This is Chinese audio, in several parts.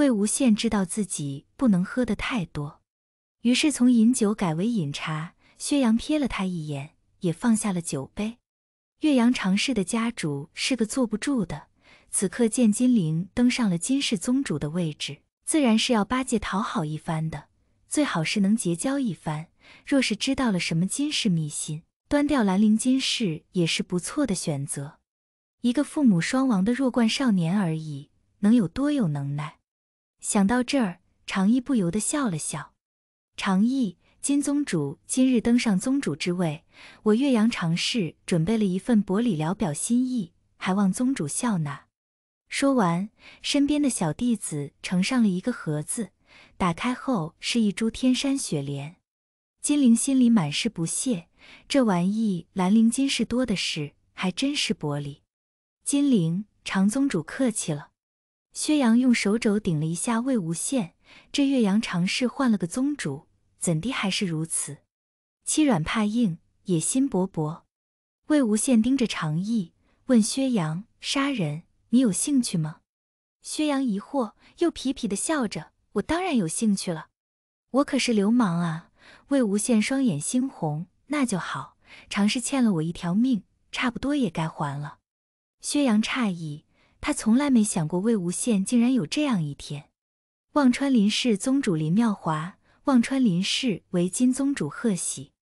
魏无羡知道自己不能喝得太多，于是从饮酒改为饮茶。薛洋瞥了他一眼，也放下了酒杯。岳阳长氏的家主是个坐不住的，此刻见金陵登上了金氏宗主的位置，自然是要巴结讨好一番的，最好是能结交一番。若是知道了什么金氏秘辛，端掉兰陵金氏也是不错的选择。一个父母双亡的弱冠少年而已，能有多有能耐？想到这儿，常毅不由得笑了笑。常毅。金宗主今日登上宗主之位，我岳阳常氏准备了一份薄礼聊表心意，还望宗主笑纳。说完，身边的小弟子呈上了一个盒子，打开后是一株天山雪莲。金陵心里满是不屑，这玩意兰陵金氏多的是，还真是薄礼。金陵常宗主客气了。薛洋用手肘顶了一下魏无羡，这岳阳常氏换了个宗主。怎地还是如此？欺软怕硬，野心勃勃。魏无羡盯着常毅，问薛洋：“杀人，你有兴趣吗？”薛洋疑惑，又痞痞的笑着：“我当然有兴趣了，我可是流氓啊！”魏无羡双眼猩红：“那就好，常氏欠了我一条命，差不多也该还了。”薛洋诧异，他从来没想过魏无羡竟然有这样一天。忘川林氏宗主林妙华。忘川林氏为金宗主贺喜，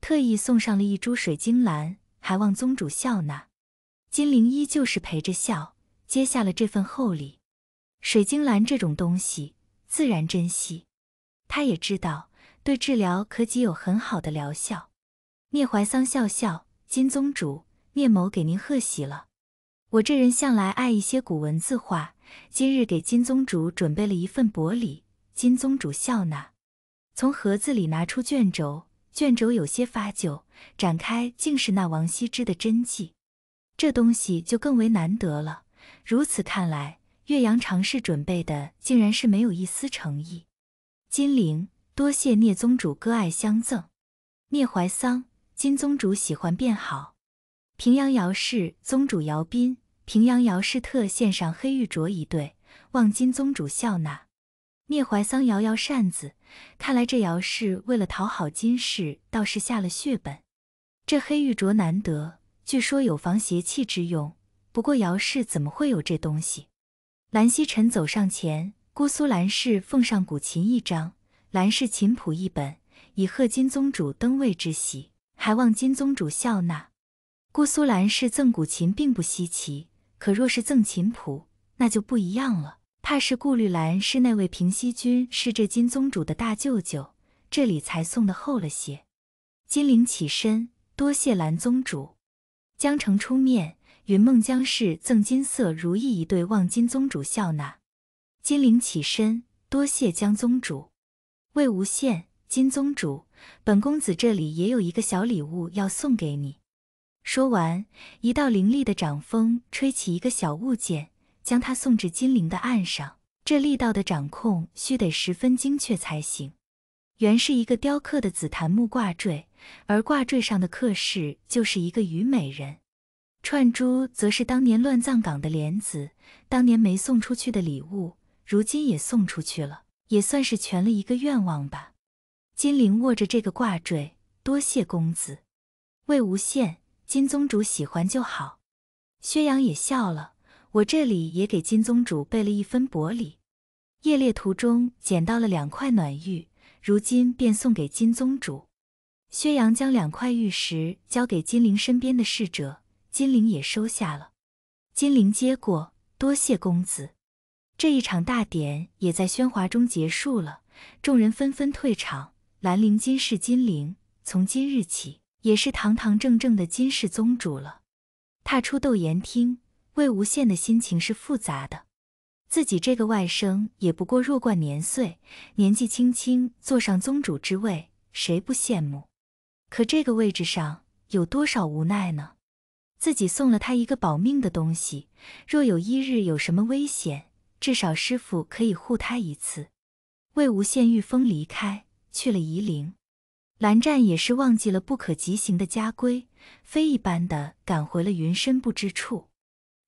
特意送上了一株水晶兰，还望宗主笑纳。金陵依旧是陪着笑，接下了这份厚礼。水晶兰这种东西，自然珍惜。他也知道，对治疗可给有很好的疗效。聂怀桑笑笑：“金宗主，聂某给您贺喜了。我这人向来爱一些古文字画，今日给金宗主准备了一份薄礼，金宗主笑纳。”从盒子里拿出卷轴，卷轴有些发旧，展开竟是那王羲之的真迹，这东西就更为难得了。如此看来，岳阳尝试准备的竟然是没有一丝诚意。金陵多谢聂宗主割爱相赠，聂怀桑，金宗主喜欢便好。平阳姚氏宗主姚斌，平阳姚氏特献上黑玉镯一对，望金宗主笑纳。聂怀桑摇摇扇子，看来这姚氏为了讨好金氏，倒是下了血本。这黑玉镯难得，据说有防邪气之用。不过姚氏怎么会有这东西？蓝曦臣走上前，姑苏蓝氏奉上古琴一张，蓝氏琴谱一本，以贺金宗主登位之喜，还望金宗主笑纳。姑苏兰氏赠古琴并不稀奇，可若是赠琴谱，那就不一样了。怕是顾虑兰是那位平西君，是这金宗主的大舅舅，这里才送的厚了些。金陵起身，多谢兰宗主。江城出面，云梦江氏赠金色如意一对，望金宗主笑纳。金陵起身，多谢江宗主。魏无羡，金宗主，本公子这里也有一个小礼物要送给你。说完，一道凌厉的掌风吹起一个小物件。将它送至金陵的岸上，这力道的掌控须得十分精确才行。原是一个雕刻的紫檀木挂坠，而挂坠上的刻饰就是一个虞美人，串珠则是当年乱葬岗的莲子。当年没送出去的礼物，如今也送出去了，也算是全了一个愿望吧。金陵握着这个挂坠，多谢公子。魏无羡，金宗主喜欢就好。薛洋也笑了。我这里也给金宗主备了一分薄礼，夜猎途中捡到了两块暖玉，如今便送给金宗主。薛洋将两块玉石交给金陵身边的侍者，金陵也收下了。金陵接过，多谢公子。这一场大典也在喧哗中结束了，众人纷纷退场。兰陵金氏金陵从今日起也是堂堂正正的金氏宗主了。踏出斗言厅。魏无羡的心情是复杂的，自己这个外甥也不过弱冠年岁，年纪轻轻坐上宗主之位，谁不羡慕？可这个位置上有多少无奈呢？自己送了他一个保命的东西，若有一日有什么危险，至少师傅可以护他一次。魏无羡御风离开，去了夷陵。蓝湛也是忘记了不可急行的家规，飞一般的赶回了云深不知处。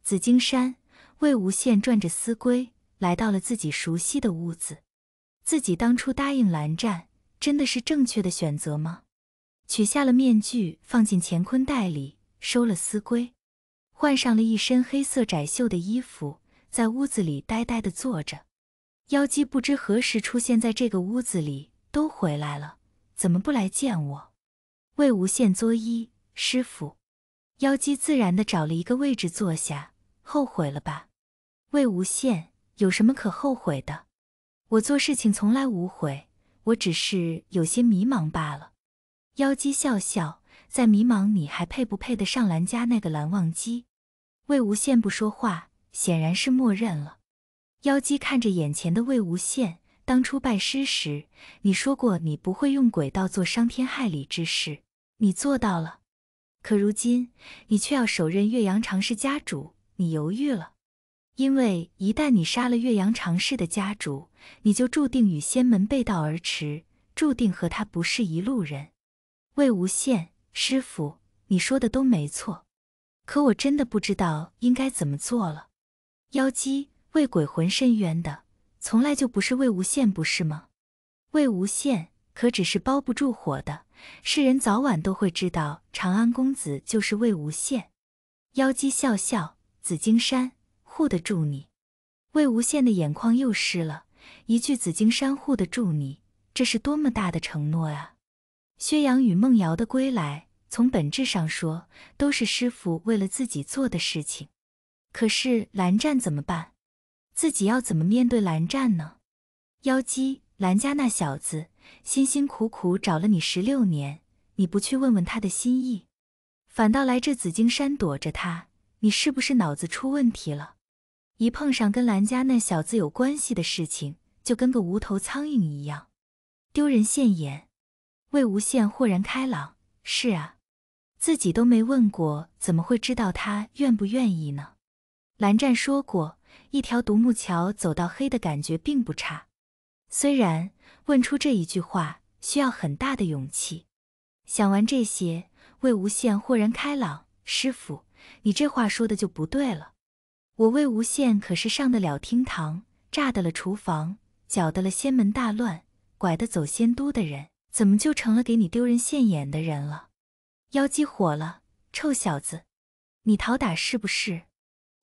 紫金山，魏无羡转着思归，来到了自己熟悉的屋子。自己当初答应蓝湛，真的是正确的选择吗？取下了面具，放进乾坤袋里，收了丝龟，换上了一身黑色窄袖的衣服，在屋子里呆呆的坐着。妖姬不知何时出现在这个屋子里，都回来了，怎么不来见我？魏无羡作揖，师傅。妖姬自然地找了一个位置坐下。后悔了吧？魏无羡，有什么可后悔的？我做事情从来无悔，我只是有些迷茫罢了。妖姬笑笑，在迷茫，你还配不配得上蓝家那个蓝忘机？魏无羡不说话，显然是默认了。妖姬看着眼前的魏无羡，当初拜师时，你说过你不会用鬼道做伤天害理之事，你做到了。可如今，你却要手刃岳阳长氏家主，你犹豫了。因为一旦你杀了岳阳长氏的家主，你就注定与仙门背道而驰，注定和他不是一路人。魏无羡，师傅，你说的都没错，可我真的不知道应该怎么做了。妖姬，为鬼魂伸冤的，从来就不是魏无羡，不是吗？魏无羡可只是包不住火的。世人早晚都会知道，长安公子就是魏无羡。妖姬笑笑，紫金山护得住你。魏无羡的眼眶又湿了。一句紫金山护得住你，这是多么大的承诺啊！薛洋与孟瑶的归来，从本质上说，都是师傅为了自己做的事情。可是蓝湛怎么办？自己要怎么面对蓝湛呢？妖姬，蓝家那小子。辛辛苦苦找了你十六年，你不去问问他的心意，反倒来这紫金山躲着他，你是不是脑子出问题了？一碰上跟蓝家那小子有关系的事情，就跟个无头苍蝇一样，丢人现眼。魏无羡豁然开朗：“是啊，自己都没问过，怎么会知道他愿不愿意呢？”蓝湛说过，一条独木桥走到黑的感觉并不差，虽然。问出这一句话需要很大的勇气。想完这些，魏无羡豁然开朗：“师傅，你这话说的就不对了。我魏无羡可是上得了厅堂，炸得了厨房，搅得了仙门大乱，拐得走仙都的人，怎么就成了给你丢人现眼的人了？”妖姬火了：“臭小子，你讨打是不是？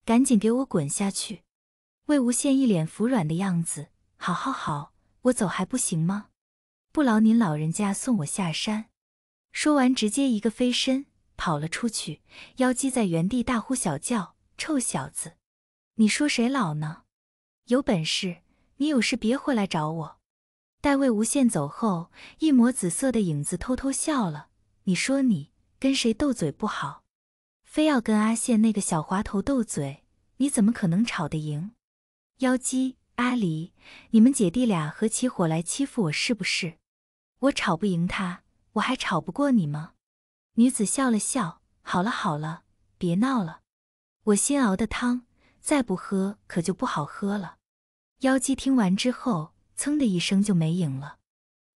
赶紧给我滚下去！”魏无羡一脸服软的样子：“好好好。”我走还不行吗？不劳您老人家送我下山。说完，直接一个飞身跑了出去。妖姬在原地大呼小叫：“臭小子，你说谁老呢？有本事你有事别回来找我。”待魏无羡走后，一抹紫色的影子偷偷笑了：“你说你跟谁斗嘴不好，非要跟阿羡那个小滑头斗嘴，你怎么可能吵得赢？”妖姬。阿离，你们姐弟俩合起伙来欺负我是不是？我吵不赢他，我还吵不过你吗？女子笑了笑，好了好了，别闹了。我新熬的汤，再不喝可就不好喝了。妖姬听完之后，噌的一声就没影了，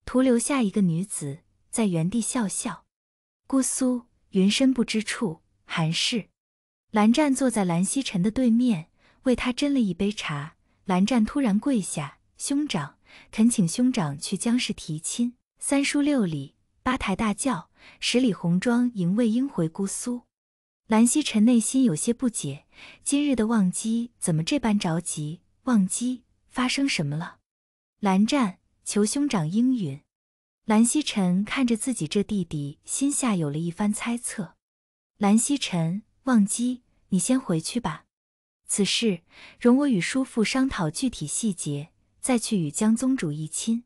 徒留下一个女子在原地笑笑。姑苏云深不知处，韩氏。蓝湛坐在蓝曦臣的对面，为他斟了一杯茶。蓝湛突然跪下，兄长，恳请兄长去江氏提亲。三书六礼，八抬大轿，十里红妆迎魏婴回姑苏。蓝曦臣内心有些不解，今日的忘机怎么这般着急？忘机，发生什么了？蓝湛，求兄长应允。蓝曦臣看着自己这弟弟，心下有了一番猜测。蓝曦臣，忘机，你先回去吧。此事容我与叔父商讨具体细节，再去与江宗主议亲。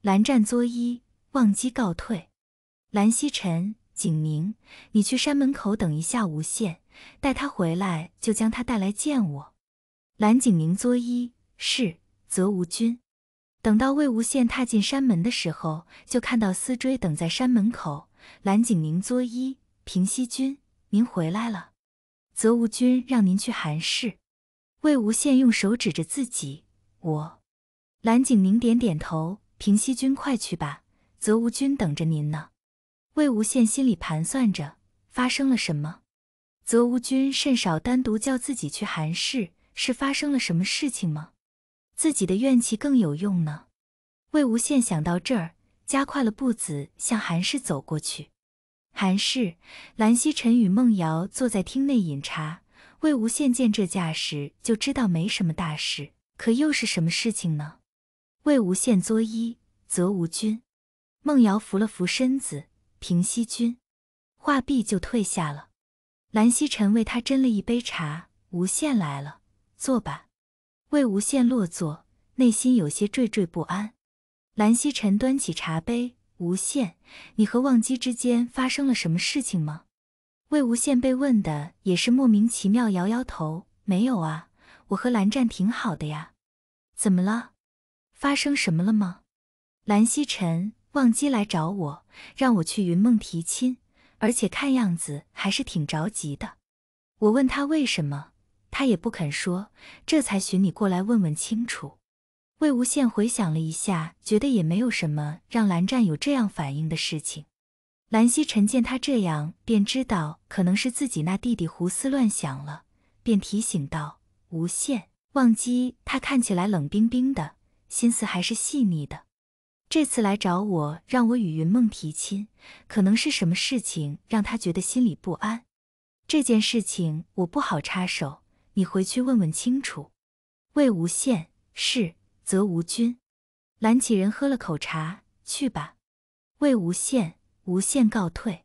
蓝湛作揖，忘机告退。蓝曦臣、景明，你去山门口等一下无限，待他回来就将他带来见我。蓝景明作揖，是。泽无君。等到魏无羡踏进山门的时候，就看到思追等在山门口。蓝景明作揖，平西君，您回来了。泽无君让您去韩氏。魏无羡用手指着自己，我。蓝景宁点点头。平西君快去吧，泽无君等着您呢。魏无羡心里盘算着，发生了什么？泽无君甚少单独叫自己去韩氏，是发生了什么事情吗？自己的怨气更有用呢？魏无羡想到这儿，加快了步子向韩氏走过去。韩氏、蓝曦臣与孟瑶坐在厅内饮茶。魏无羡见这架势，就知道没什么大事，可又是什么事情呢？魏无羡作揖，泽无君。孟瑶扶了扶身子，平息君。话毕就退下了。蓝曦臣为他斟了一杯茶，无羡来了，坐吧。魏无羡落座，内心有些惴惴不安。蓝曦臣端起茶杯，无羡，你和忘机之间发生了什么事情吗？魏无羡被问的也是莫名其妙，摇摇头，没有啊，我和蓝湛挺好的呀。怎么了？发生什么了吗？蓝曦臣，忘机来找我，让我去云梦提亲，而且看样子还是挺着急的。我问他为什么，他也不肯说，这才寻你过来问问清楚。魏无羡回想了一下，觉得也没有什么让蓝湛有这样反应的事情。蓝曦臣见他这样，便知道可能是自己那弟弟胡思乱想了，便提醒道：“无羡，忘机他看起来冷冰冰的，心思还是细腻的。这次来找我，让我与云梦提亲，可能是什么事情让他觉得心里不安。这件事情我不好插手，你回去问问清楚。”魏无羡是，则无君。蓝启仁喝了口茶，去吧。魏无羡。无限告退，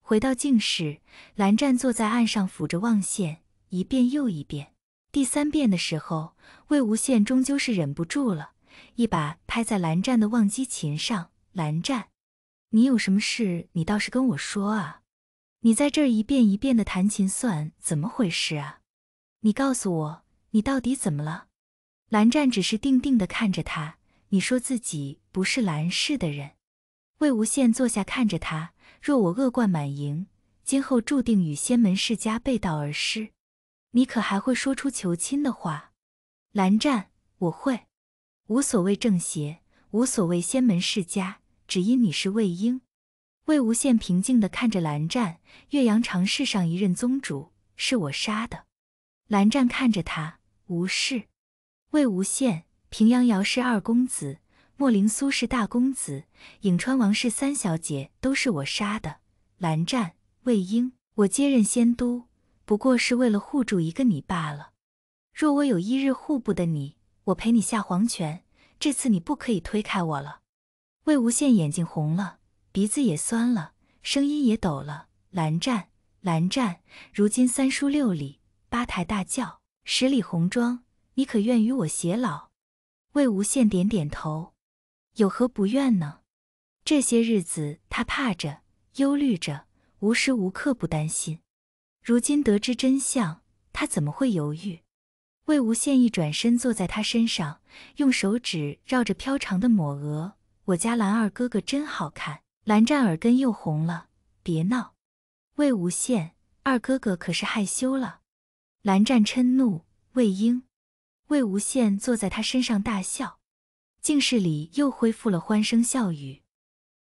回到静室，蓝湛坐在岸上抚着望线，一遍又一遍。第三遍的时候，魏无羡终究是忍不住了，一把拍在蓝湛的忘机琴上。蓝湛，你有什么事？你倒是跟我说啊！你在这儿一遍一遍的弹琴，算怎么回事啊？你告诉我，你到底怎么了？蓝湛只是定定的看着他。你说自己不是蓝氏的人。魏无羡坐下看着他，若我恶贯满盈，今后注定与仙门世家背道而驰。你可还会说出求亲的话？蓝湛，我会，无所谓正邪，无所谓仙门世家，只因你是魏婴。魏无羡平静地看着蓝湛，岳阳长世上一任宗主是我杀的。蓝湛看着他，无事。魏无羡，平阳姚氏二公子。莫灵苏氏大公子，颍川王氏三小姐都是我杀的。蓝湛、魏婴，我接任仙都，不过是为了护住一个你罢了。若我有一日护不得你，我陪你下黄泉。这次你不可以推开我了。魏无羡眼睛红了，鼻子也酸了，声音也抖了。蓝湛，蓝湛，如今三书六礼，八抬大轿，十里红妆，你可愿与我偕老？魏无羡点点头。有何不愿呢？这些日子他怕着、忧虑着，无时无刻不担心。如今得知真相，他怎么会犹豫？魏无羡一转身坐在他身上，用手指绕着飘长的抹额。我家蓝二哥哥真好看。蓝湛耳根又红了，别闹。魏无羡，二哥哥可是害羞了。蓝湛嗔怒，魏婴。魏无羡坐在他身上大笑。静室里又恢复了欢声笑语。